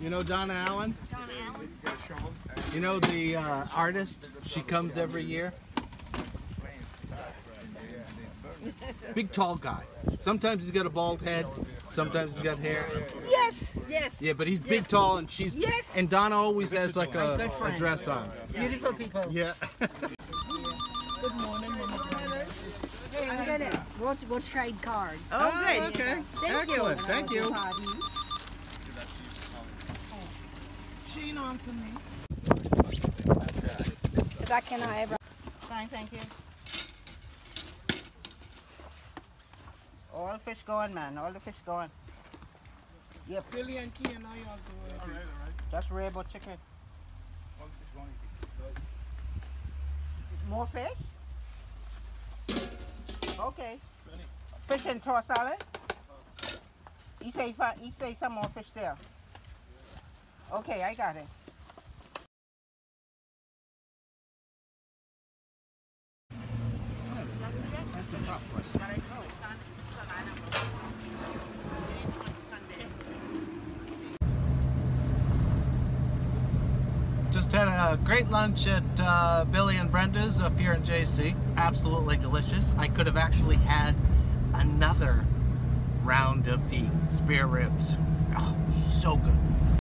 You know Donna Allen? Donna Allen. You know the uh, artist? She comes every year. Big tall guy. Sometimes he's got a bald head. Sometimes he's got hair. Yes, yes. Yeah, but he's big, tall, and she's. Yes. And Donna always has like My a, a dress on. Beautiful people. Yeah. Good morning, Mama I'm gonna go to go trade cards. Oh, oh good. okay. Thank you. Excellent. Thank you. Shane on to me. That can I ever? Fine, thank you. All the fish going, man. All the fish going. Yep. Billy and Key and how y'all doing? All right, all right. Just rainbow chicken. More fish? Okay. Fish and tossed salad? You say, you say some more fish there. Okay, I got it. Just had a great lunch at uh, Billy and Brenda's up here in JC. Absolutely delicious. I could have actually had another round of the spare ribs. Oh, so good.